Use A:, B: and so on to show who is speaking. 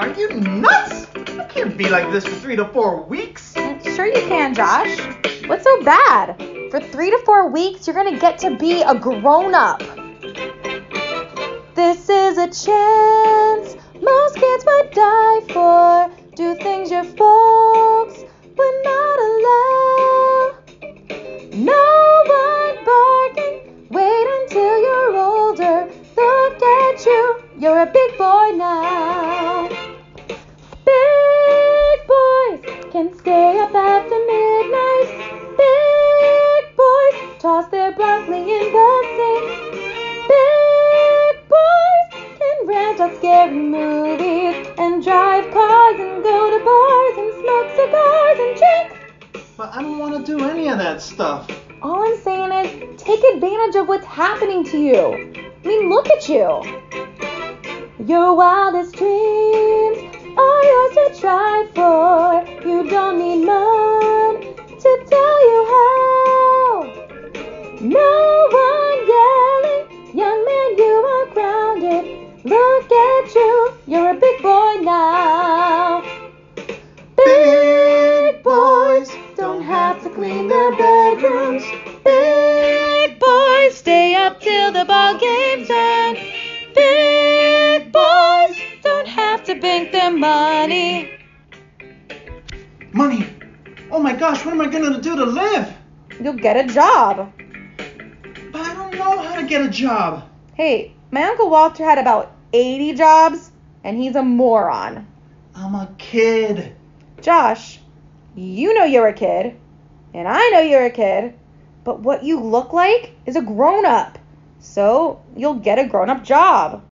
A: Are you nuts? I can't be like this for three to four weeks.
B: Sure you can, Josh. What's so bad? For three to four weeks, you're gonna get to be a grown up. This is a chance most kids might die for. Do things your folks would not allow. No one barking. Wait until you're older. Look at you. You're a big boy now. Their broccoli in the sink. Big boys can rant on scary movies and drive cars and go to bars and smoke cigars and drink.
A: But I don't want to do any of that stuff.
B: All I'm saying is take advantage of what's happening to you. I mean, look at you. Your wildest dreams at you, you're a big boy now. Big boys don't have to clean their bedrooms. Big boys stay up till the ball game's done. Big boys don't have to bank their money.
A: Money. Oh my gosh, what am I gonna do to live?
B: You'll get a job.
A: But I don't know how to get a job.
B: Hey, my Uncle Walter had about 80 jobs, and he's a moron.
A: I'm a kid.
B: Josh, you know you're a kid, and I know you're a kid, but what you look like is a grown up. So you'll get a grown up job.